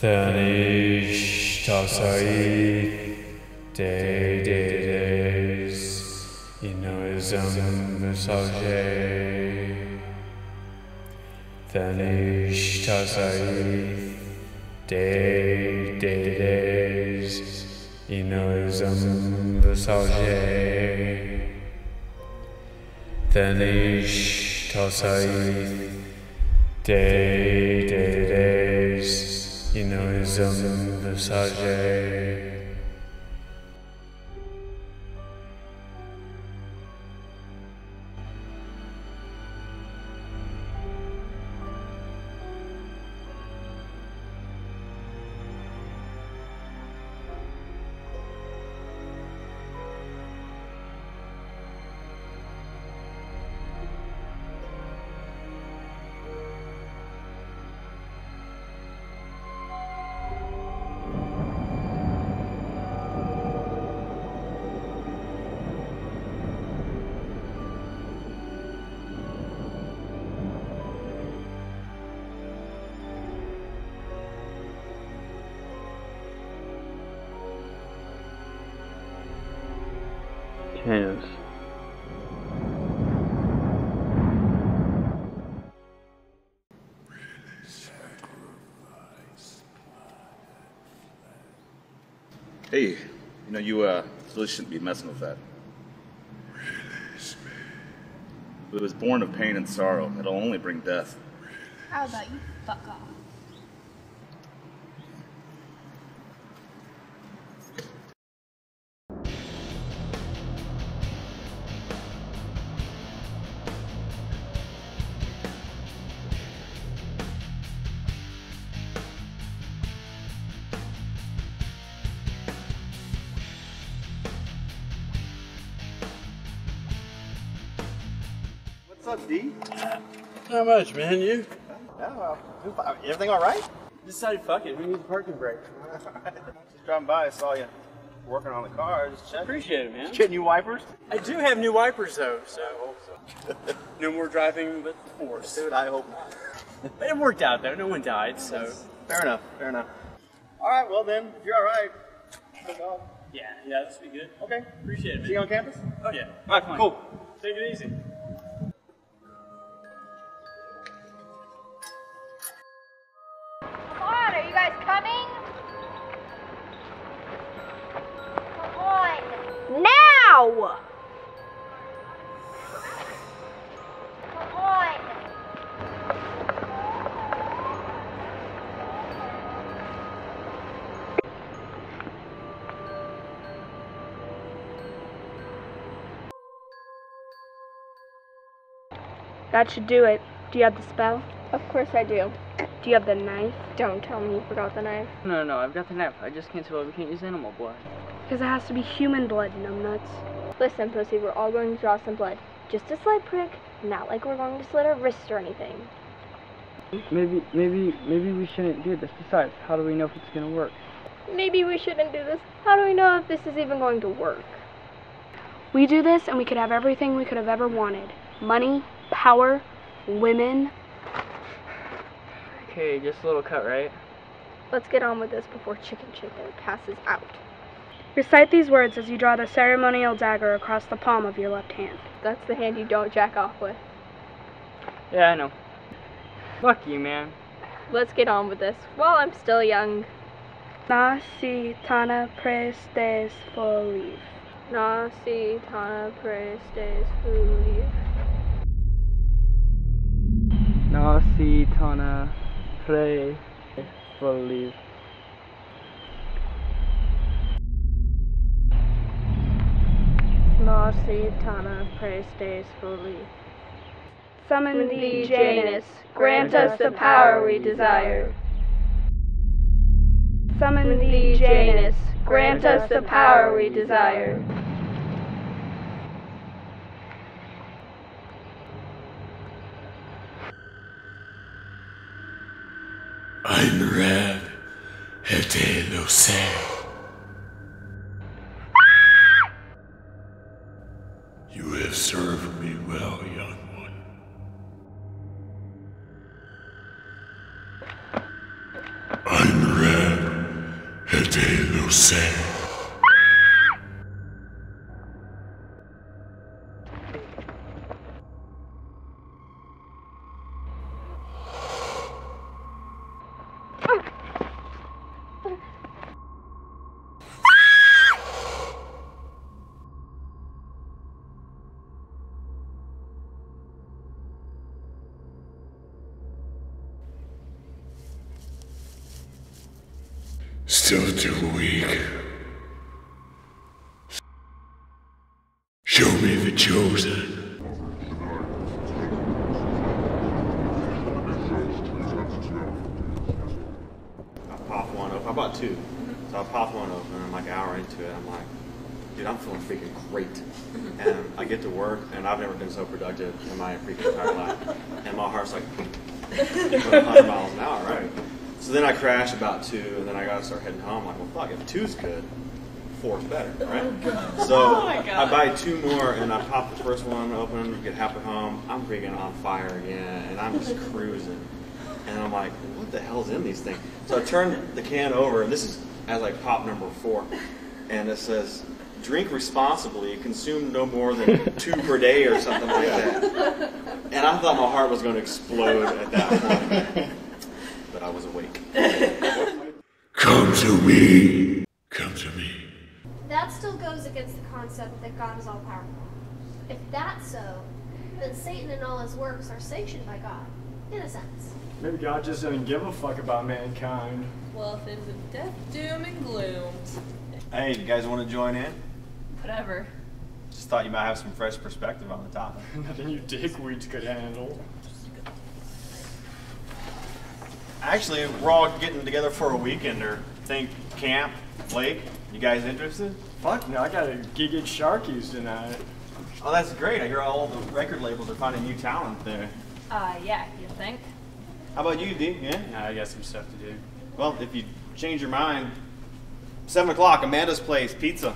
Thanish Tasai De De Des Inoism Visage Thanish Tasai De De. Des Inoism Visage Thanish Tasai De De Des Inoism Visage Chaos. Hey, you know, you uh, really shouldn't be messing with that. It was born of pain and sorrow. It'll only bring death. How about you fuck off? Up, D? How much, man? You Yeah, well, everything all right? decided, fuck it. We need a parking brake. Just driving by, I saw you working on the car. Just checking. Appreciate it, man. Get new wipers? I do have new wipers though, so no more driving with force. Dude, I hope not. But it worked out though. No one died, so Fair enough, fair enough. All right, well then, if you're all right, yeah, yeah, this will be good. Okay. Appreciate it, See you on campus? Oh yeah. All right, cool. Take it easy. Now! That should do it. Do you have the spell? Of course I do. Do you have the knife? Don't tell me you forgot the knife. No, no, no, I've got the knife. I just can't tell we can't use animal blood. Because it has to be human blood, numbnuts. Listen, pussy, we're all going to draw some blood. Just a slight prick, not like we're going to slit our wrists or anything. Maybe, maybe, maybe we shouldn't do this. Besides, how do we know if it's gonna work? Maybe we shouldn't do this. How do we know if this is even going to work? We do this and we could have everything we could have ever wanted. Money, power, women. Okay, just a little cut, right? Let's get on with this before Chicken Chicken passes out. Recite these words as you draw the ceremonial dagger across the palm of your left hand. That's the hand you don't jack off with. Yeah, I know. Fuck you, man. Let's get on with this while I'm still young. Na si tana prestes foliv. Na si tana prestes fuli. Nasi tana pre believe. Na si tana prestes fuli. Summon thee, Janus. grant us the power we desire. Summon thee, Janus. Grant us the power we desire. I'm red. Lucille. You Still too weak. Show me the chosen. I pop one open. I bought two. So I pop one open and I'm like an hour into it. I'm like, dude, I'm feeling freaking great. And I get to work and I've never been so productive in my freaking entire life. And my heart's like, 100 miles an hour, right? So then I crash about two and then I gotta start heading home. Like, well, fuck, if two's good, four's better, right? So I buy two more and I pop the first one open, get halfway home. I'm freaking on fire again and I'm just cruising. And I'm like, what the hell's in these things? So I turn the can over, and this is as like pop number four, and it says, drink responsibly, consume no more than two per day or something like that. And I thought my heart was going to explode at that point. But I was awake. Come to me. Come to me. That still goes against the concept that God is all powerful. If that's so, then Satan and all his works are sanctioned by God, in a sense. Maybe God just doesn't give a fuck about mankind. Well, if it's a death, doom, and gloom, Hey, you guys want to join in? whatever. Just thought you might have some fresh perspective on the topic. Nothing you dickweeds could handle. Actually, we're all getting together for a weekender. Think camp, lake. You guys interested? Fuck no, I got a gig at Sharky's tonight. Oh, that's great. I hear all the record labels are finding new talent there. Uh, yeah, you think? How about you, D? Yeah? Nah, I got some stuff to do. Well, if you change your mind, 7 o'clock, Amanda's Place, pizza.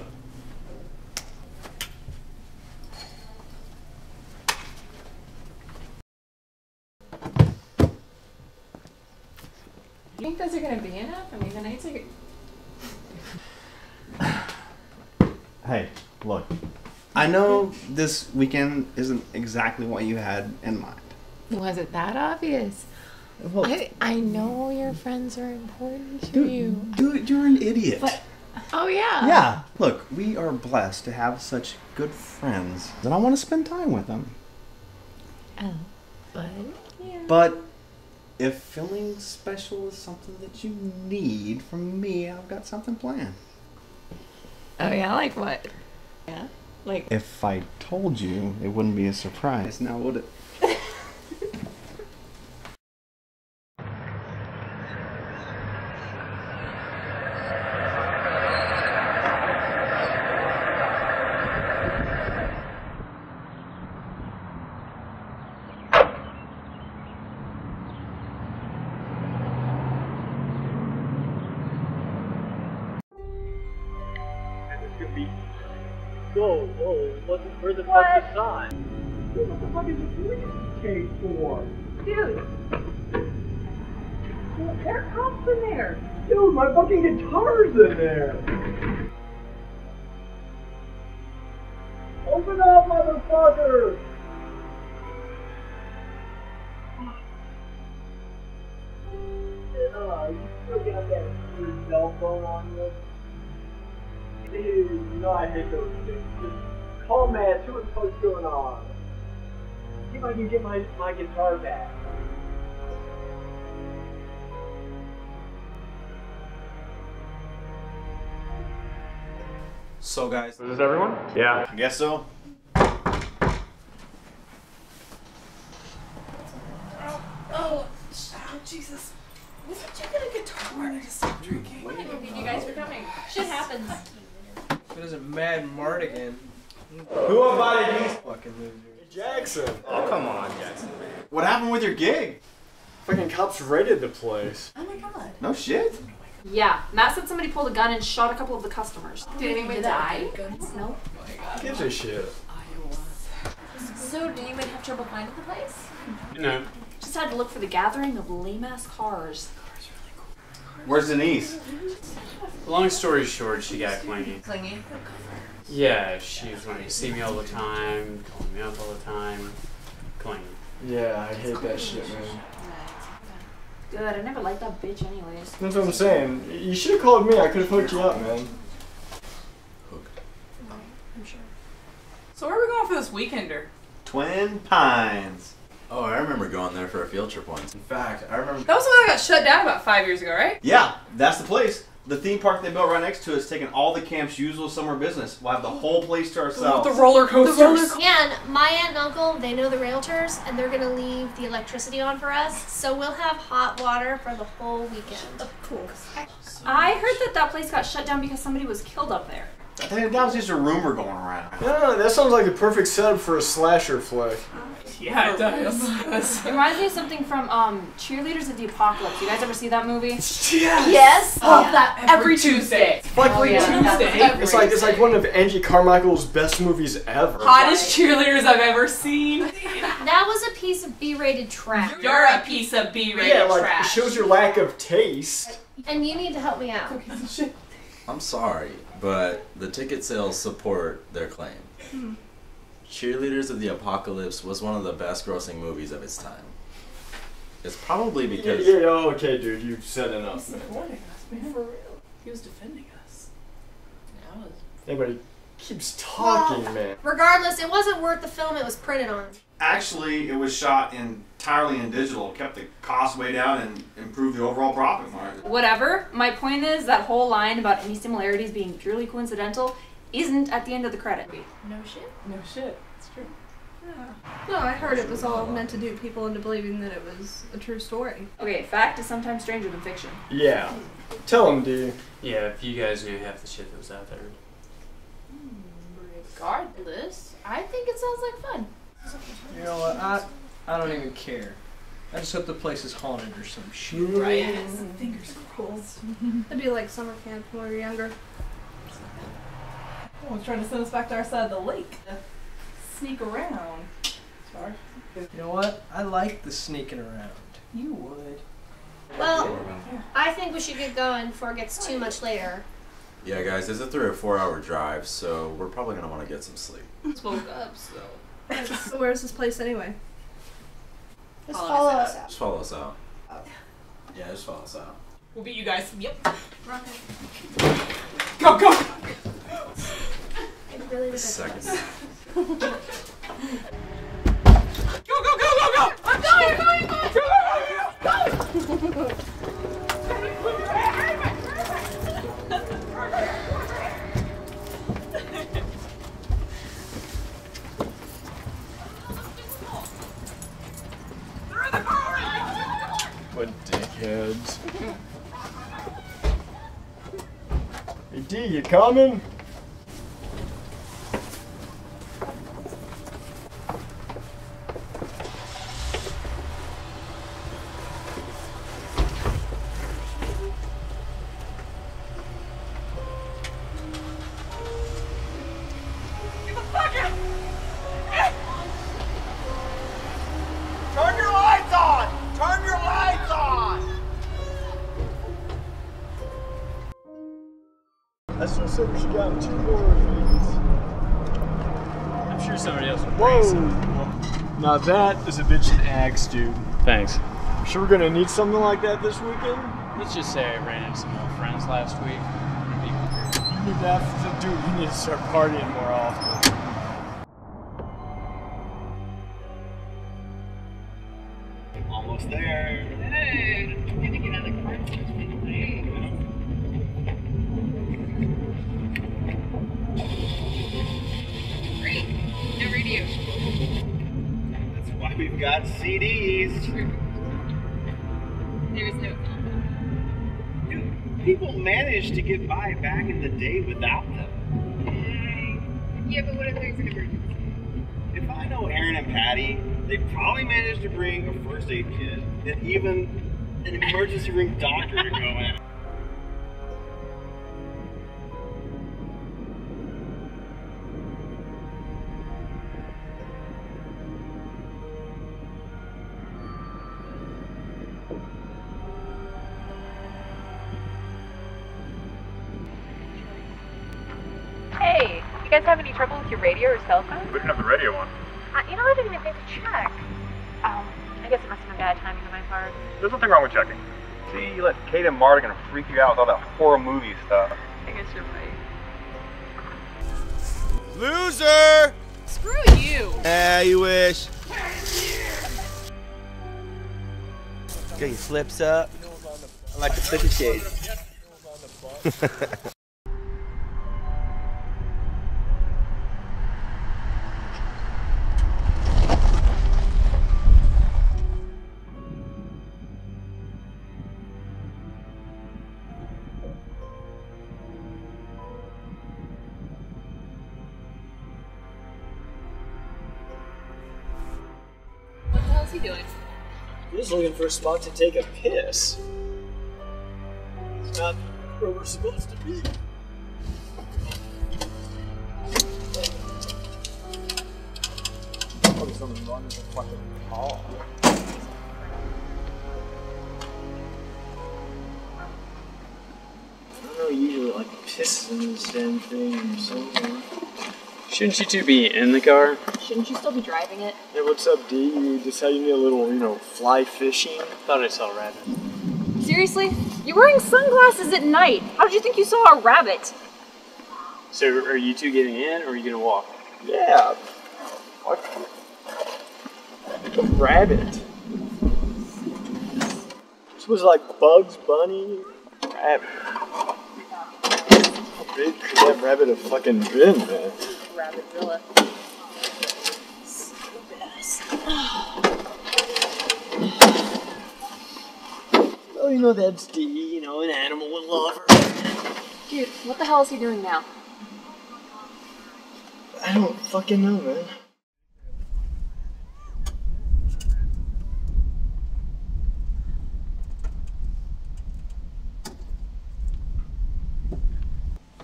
You think those are gonna be enough? I mean, the nights are. Hey, look. I know this weekend isn't exactly what you had in mind. Was it that obvious? Well, I, I know your friends are important to you. dude, you're an idiot. But- Oh, yeah. Yeah, look, we are blessed to have such good friends, and I want to spend time with them. Oh, but yeah. But if feeling special is something that you need from me, I've got something planned. Oh, yeah, like what? Yeah? Like, If I told you, it wouldn't be a surprise, now would it? Are cops in there. Dude, my fucking guitar's in there! Open up, motherfucker! Uh, you still got that stupid cell on you? Dude, know I hate those things. Just call Matt, the fuck's going on. See if I get my, my guitar back. So, guys, Is this everyone? Yeah. I guess so. Oh, oh, oh Jesus. Wasn't you get a guitar? I need to stop drinking. I didn't think you guys were coming. Shit happens. It is a mad Martigan. Who invited these? Fucking loser. Jackson. Oh, come on, Jackson. What happened with your gig? Fucking cops raided the place. Oh my god. No shit. Yeah, Matt said somebody pulled a gun and shot a couple of the customers. Did anyone die? No. Gives a shit. So, do you even have trouble finding the place? No. Just had to look for the gathering of lame ass cars. Where's Denise? Long story short, she got clingy. Clingy. Yeah, she was wanting to see me all the time, calling me up all the time, clingy. Yeah, I hate that shit, man. Good. I never liked that bitch anyways. That's what I'm saying. You should have called me. I could have hooked you up, man. hooked I'm sure. So where are we going for this weekender? Twin Pines. Oh, I remember going there for a field trip once. In fact, I remember. That was the one that got shut down about five years ago, right? Yeah, that's the place. The theme park they built right next to it is taking all the camp's usual summer business. We'll have the whole place to ourselves. The roller coasters. And my aunt and uncle, they know the realtors, and they're gonna leave the electricity on for us, so we'll have hot water for the whole weekend. Cool. I heard that that place got shut down because somebody was killed up there. I think that was just a rumor going around. No, that sounds like the perfect setup for a slasher flick. Yeah, it does. It reminds me of something from um, Cheerleaders of the Apocalypse. You guys ever see that movie? Yes. Yes. Oh, Love that every Tuesday. Like Oh, every yeah. Tuesday. It's like it's like one of Angie Carmichael's best movies ever. Hottest cheerleaders I've ever seen. That was a piece of B-rated trash. You're a piece of B-rated Yeah, like trash. it shows your lack of taste. And you need to help me out. I'm sorry, but the ticket sales support their claim. Hmm. Cheerleaders of the Apocalypse was one of the best grossing movies of its time. It's probably Yeah, because. yeah, okay, dude, you've said enough. man. supporting us, man. For real. He was defending us. Now it's Everybody keeps talking, man. Regardless, it wasn't worth the film it was printed on. Actually, it was shot entirely in digital, kept the cost way down, and improved the overall profit margin. Whatever. My point is that whole line about any similarities being purely coincidental isn't at the end of the credit. no shit. No shit. It's true. Ah. No, I heard it was all meant to dupe people into believing that it was a true story. Okay, fact is sometimes stranger than fiction. Yeah. Tell them, D. Yeah, if you guys knew half the shit that was out there. Hmm, regardless, I think it sounds like fun. You know what? I I don't even care. I just hope the place is haunted or some shit. Right? Fingers crossed. It'd be like summer camp when we were younger. Oh, it's trying to send us back to our side of the lake. Sneak around. Sorry. You know what? I like the sneaking around. You would. Well, I think we should get going before it gets too much later. Yeah, guys, it's a three or four hour drive, so we're probably gonna want to get some sleep. Just woke up, so. So where's this place anyway? Just follow us out. Just follow us out. Oh. Yeah, just follow us out. We'll beat you guys. Yep. Go, go! It really was Second. Go, go, go, go, go! I'm going, coming? I still said we should get two more. I'm sure somebody else would Whoa! some. Now that is a bitch bitchin' axe, dude. Thanks. I'm sure we're gonna need something like that this weekend. Let's just say I ran into some old friends last week. You need that, dude. We need to start partying more often. Got CDs. There is no People managed to get by back in the day without them. Mm, yeah, but what if there's an emergency? If I know Aaron and Patty, they probably managed to bring a first aid kit and even an emergency room doctor to go in. Radio or cell phone? We didn't have the radio on. Uh, you know, I didn't even think to check. Oh, I guess it must have been bad timing on my part. There's nothing wrong with checking. See, you let Kate and Martigan freak you out with all that horror movie stuff. I guess you're right. Loser! Screw you. Ah, you wish. Got your flips up. I like the flippy shade. for a spot to take a piss. It's not where we're supposed to be. Probably wrong with the fucking car. I don't know, usually like pisses in this damn thing or something. Shouldn't you two be in the car? Shouldn't you still be driving it? Hey, what's up, D? You decided you need a little, you know, fly fishing? Thought I saw a rabbit. Seriously? You're wearing sunglasses at night. How did you think you saw a rabbit? So are you two getting in or are you gonna walk? Yeah. What? A rabbit. This was like Bugs Bunny. Rabbit. How big could that rabbit have fucking been, man? Rabbitzilla. Well, you know, that's D, you know, an animal lover. Dude, what the hell is he doing now? I don't fucking know, man.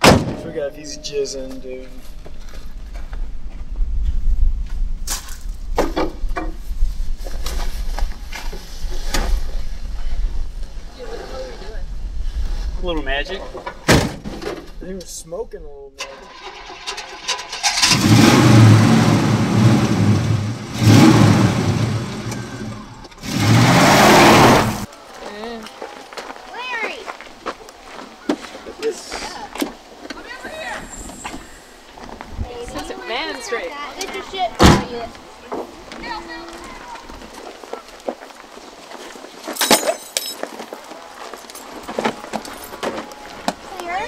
I forgot if he's jizzing, dude. Little magic. He was smoking a little bit. Larry! This. Says it man and straight. Get your shit. Yeah. Clear.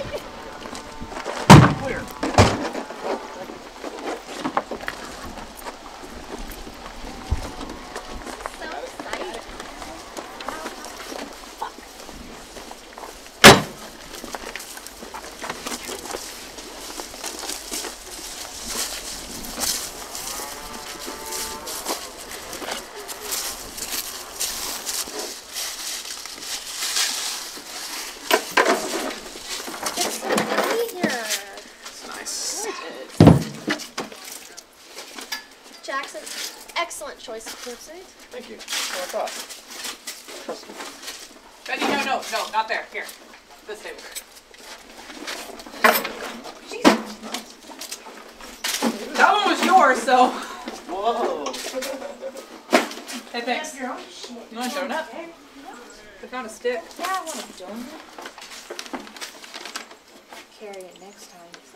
Clear. So excited. It's so pretty here. It's nice. Jackson, excellent choice of curbside. Thank you. That's what I thought. Trust me. Betty, no, no, no, not there. Here. This table. That one was yours, so. Whoa. Hey, thanks. You want a donut? I found a stick. Yeah, I want a donut. Carry it next time.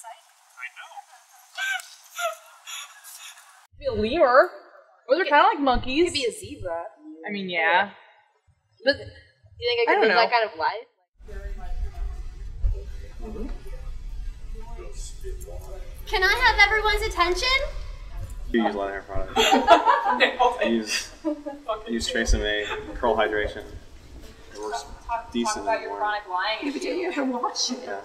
So. I know. Be a lemur. Those are kind of like monkeys. Could be a zebra. I mean, yeah. But You think I I could don't live that kind of life? Can I have everyone's attention? You use line hair product. I use I use TRESemmé curl hydration. It works decent in the morning. lying. Did you ever wash it? Yeah,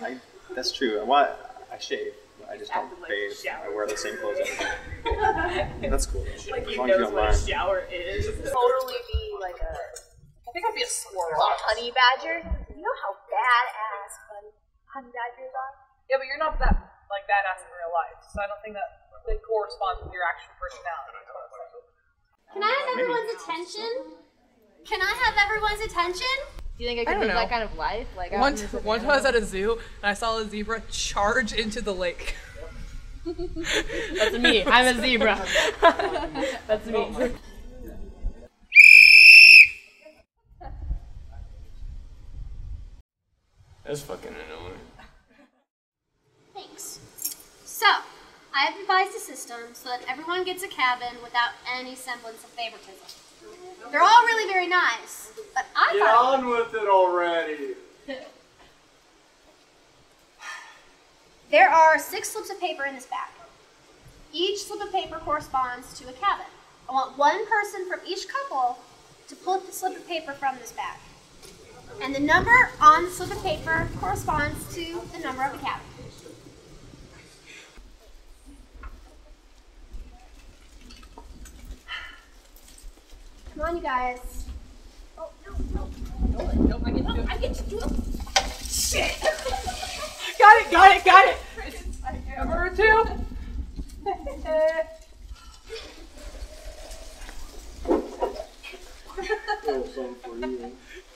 I, I, that's true. Why I shave. I just don't bathe. I wear the same clothes every day. That's cool. though. Like as he long as you knows don't what a mind. shower is. Totally be like a. I think I'd be a squirrel. honey badger. You know how badass honey, honey badgers are? Yeah, but you're not that like badass in real life, so I don't think that they corresponds with your actual personality. Can I have everyone's attention? Can I have everyone's attention? Do you think I I could don't live know. that kind of life? Like One, out in this one time I was at a zoo and I saw a zebra charge into the lake. That's me. I'm a zebra. That's me. That's fucking annoying. Thanks. So, I've devised a system so that everyone gets a cabin without any semblance of favoritism. They're all really very nice, but I Get thought on with it already. there are six slips of paper in this bag. Each slip of paper corresponds to a cabin. I want one person from each couple to pull up the slip of paper from this bag. And the number on the slip of paper corresponds to the number of the cabin. Come on, you guys. Oh, no, no. Nope, I get to do it. I get to do it. Shit! got it, got it, got it! Number two.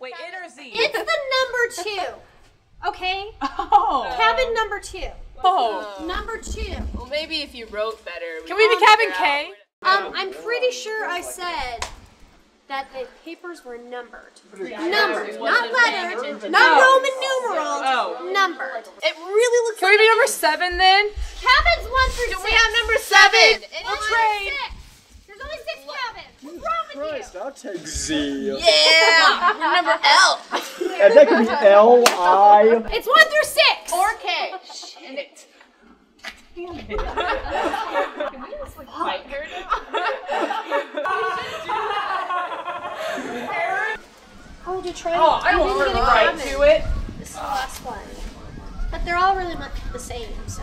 Wait, N or Z? It's the number two. Okay? Oh. Cabin number two. Oh. Number two. Well, maybe if you wrote better. Can we be cabin K? Um, I'm pretty sure I said that the papers were numbered. Numbered, not lettered, not Roman numerals, Oh. numbered. It really looks Can like we be number seven then? cabins one through Do six. we have number seven? We'll trade. There's only six cabins. What's wrong with Christ, I'll take Z. Yeah, we're number L. And that could be L, I. It's one through six. Or K. Shit. Can we just like fight her Oh, Detroit. Oh, I you don't didn't want get a right to it. This is the last one. But they're all really much the same, so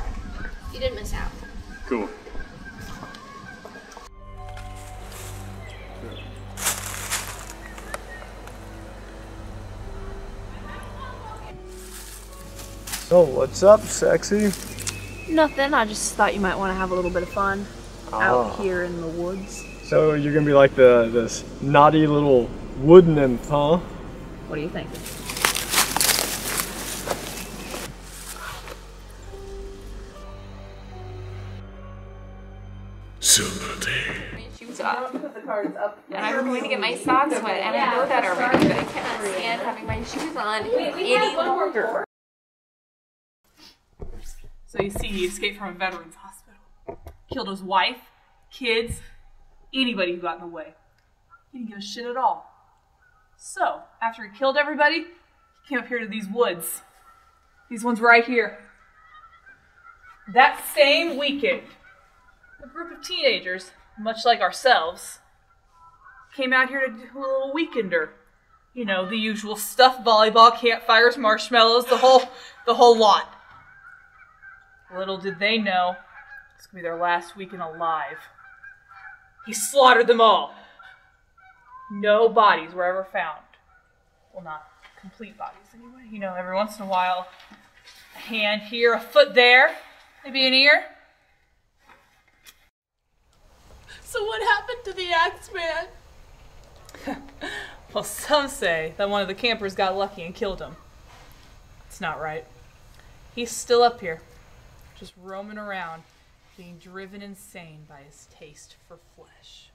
you didn't miss out. Cool. So, what's up, sexy? Nothing. I just thought you might want to have a little bit of fun Ah. out here in the woods. So, you're gonna be like the this naughty little wood nymph, huh? What do you think? Somebody. Shoes off. And I'm going to get my socks wet, and I know that already, but I cannot stand having my shoes on any longer. So you see, he escaped from a veterans hospital. Killed his wife, kids, anybody who got in the way. He didn't give a shit at all. So, after he killed everybody, he came up here to these woods. These ones right here. That same weekend, a group of teenagers, much like ourselves, came out here to do a little weekender. You know, the usual stuff, volleyball, campfires, marshmallows, the whole the whole lot. Little did they know, it's gonna be their last weekend alive. He slaughtered them all. No bodies were ever found. Well, not complete bodies anyway. You know, every once in a while, a hand here, a foot there, maybe an ear. So what happened to the Axeman? Well, some say that one of the campers got lucky and killed him. It's not right. He's still up here, just roaming around, being driven insane by his taste for flesh.